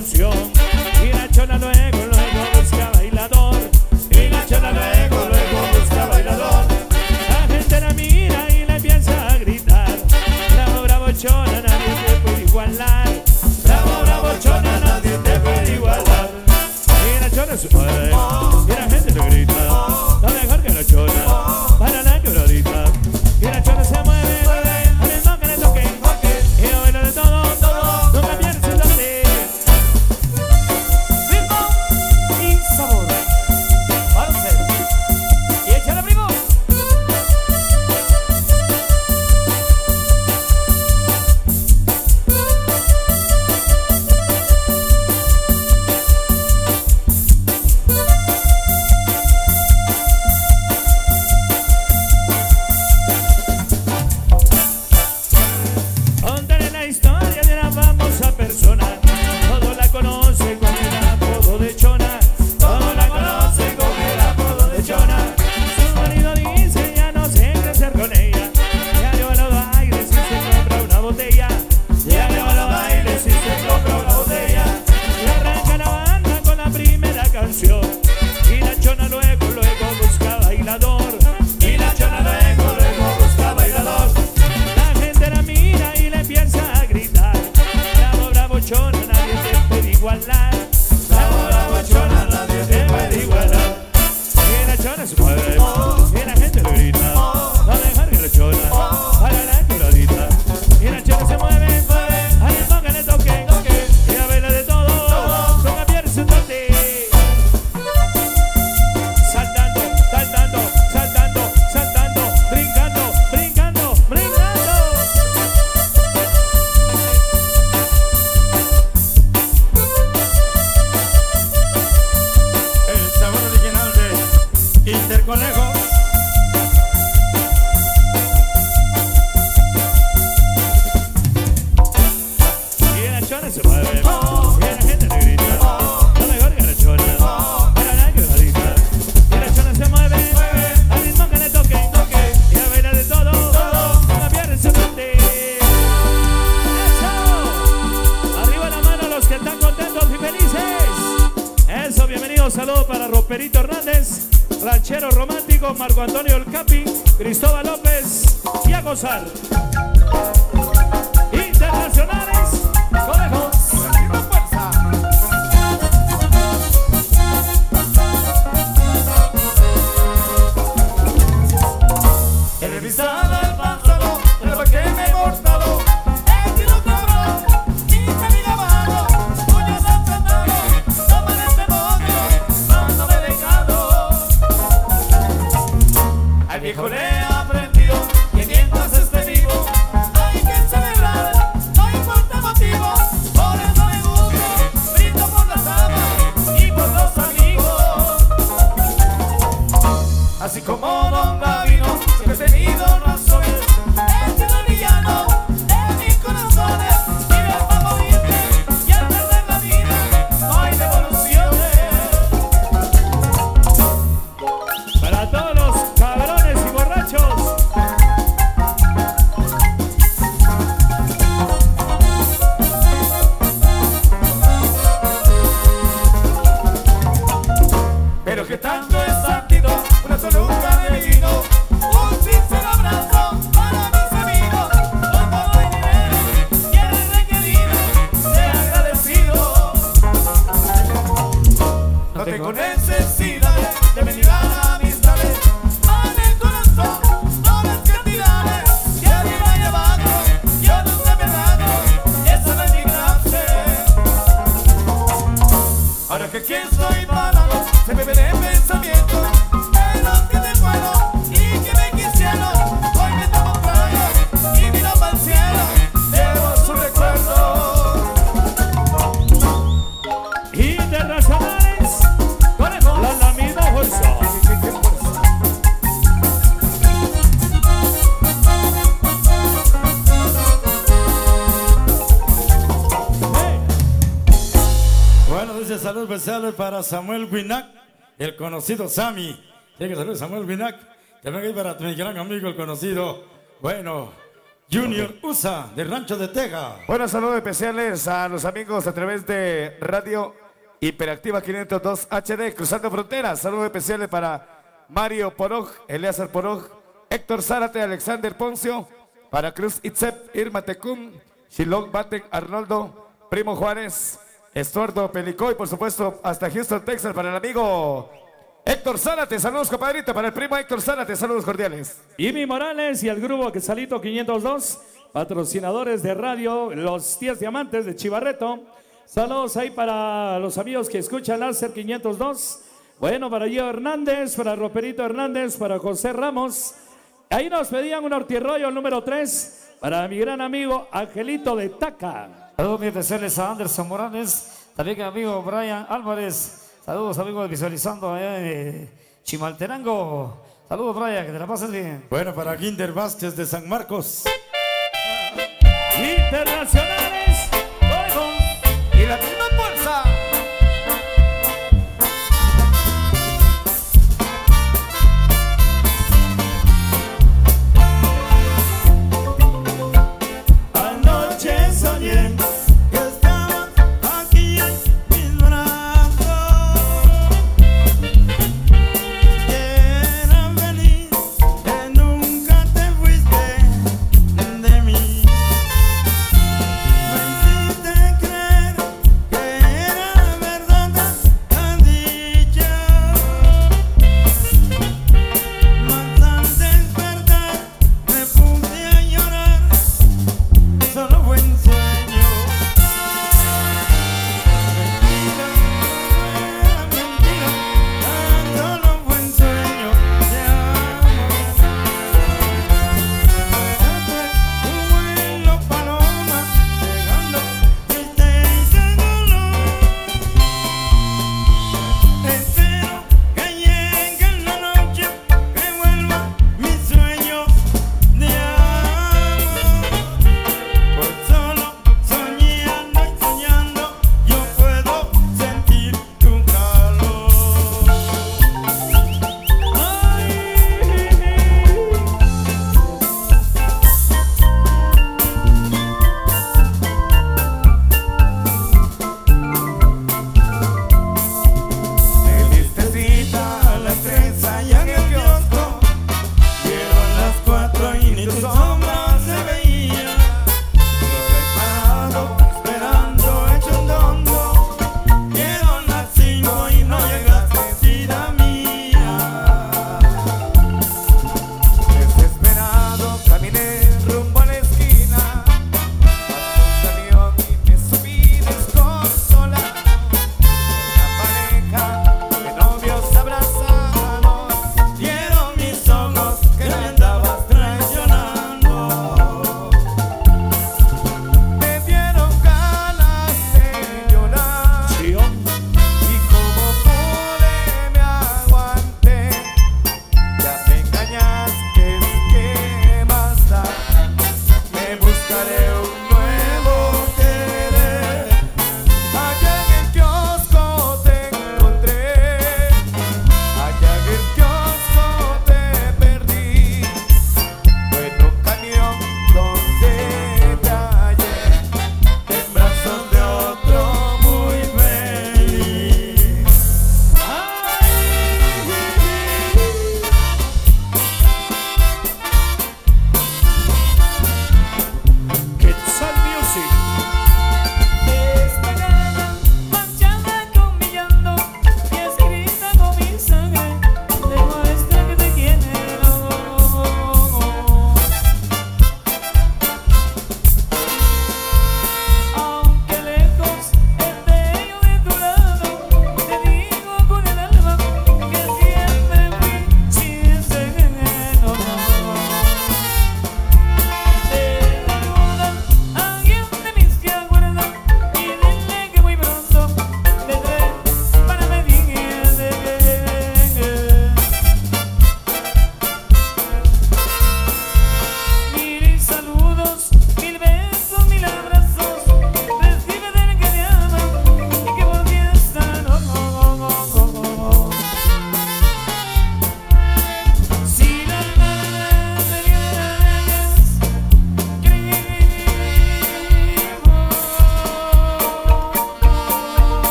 canción. Perito Hernández, Ranchero Romántico, Marco Antonio El Capi, Cristóbal López y a. Internacionales, para Samuel Winac, el conocido Sammy. Que saludar Samuel Winac. También hay para mi gran amigo, el conocido, bueno, Junior USA, del Rancho de Teja. Buenos saludos especiales a los amigos a través de Radio Hiperactiva 502 HD, Cruzando Fronteras. Saludos especiales para Mario Poroj, Eleazar Poroj, Héctor Zárate, Alexander Poncio, para Cruz Itzep, Irma Tecum, Shilong Baten, Arnoldo, Primo Juárez, Estuardo Pelicó y por supuesto hasta Houston, Texas para el amigo Héctor Zárate. Saludos compadrito para el primo Héctor Zárate, saludos cordiales. Imi Morales y el grupo Quesalito 502, patrocinadores de radio, los 10 diamantes de Chivarreto. Saludos ahí para los amigos que escuchan Láser 502. Bueno, para Gio Hernández, para Roperito Hernández, para José Ramos. Ahí nos pedían un ortirrollo número 3 para mi gran amigo Angelito de Taca. Saludos muy especiales a Anderson Morales, también a mi amigo Brian Álvarez. Saludos amigos visualizando allá en Chimaltenango. Saludos Brian, que te la pases bien. Bueno, para Ginder Vázquez de San Marcos. Internacionales.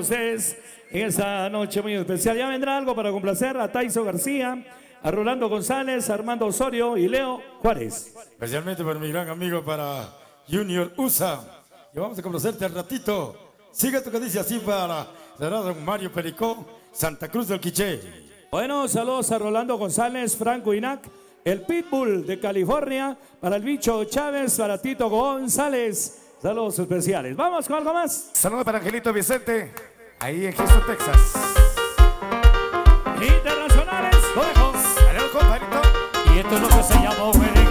ustedes en esta noche muy especial. Ya vendrá algo para complacer a Taiso García, a Rolando González, a Armando Osorio y Leo Juárez. Especialmente para mi gran amigo, para Junior USA. Y vamos a complacerte al ratito. Sigue tu que dice así para don Mario Pericó, Santa Cruz del Quiché. Bueno, saludos a Rolando González, Franco Inac, el Pitbull de California, para el bicho Chávez, para Tito González. Saludos especiales. Vamos con algo más. Saludos para Angelito Vicente ahí en Houston, Texas. Internacionales, lo dejamos. Y esto es lo que se llama. Wedding.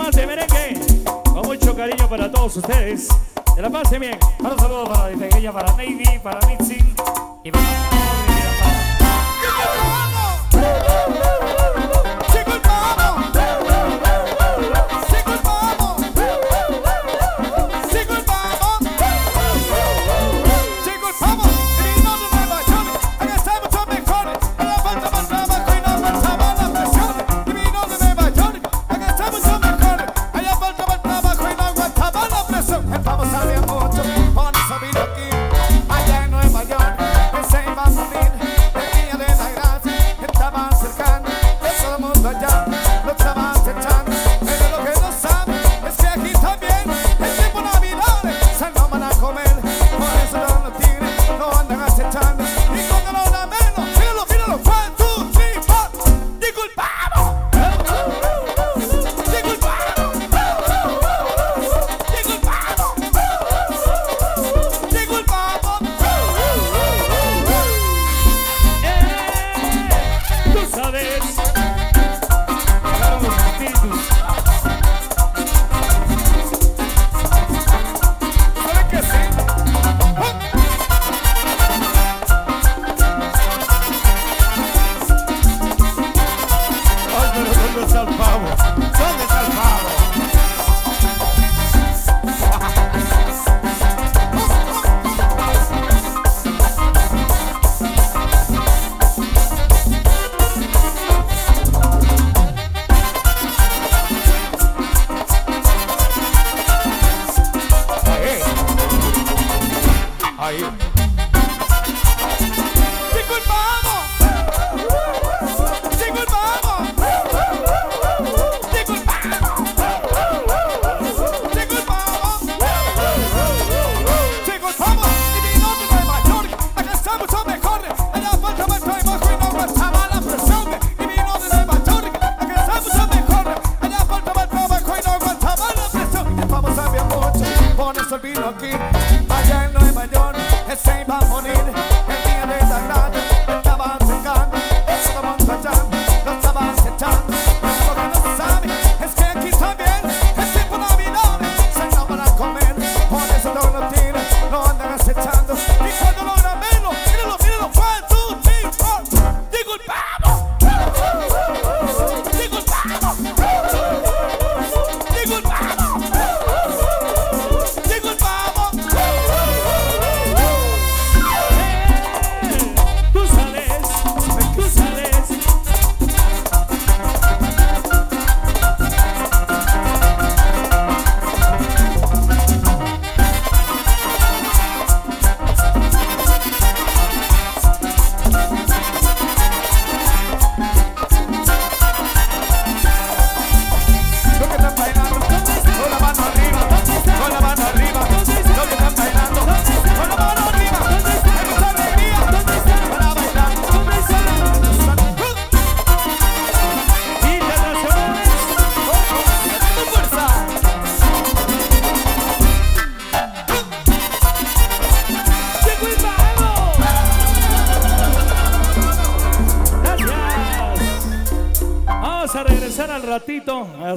más de merengue. Con mucho cariño para todos ustedes. Que la pasen bien. Un saludo para Defeguella, para Navy, para Mitzi y para...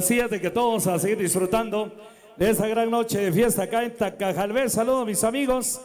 cortesías de que todos a seguir disfrutando de esta gran noche de fiesta acá en Tacajalver. Saludos mis amigos